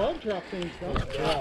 mud drop things, though.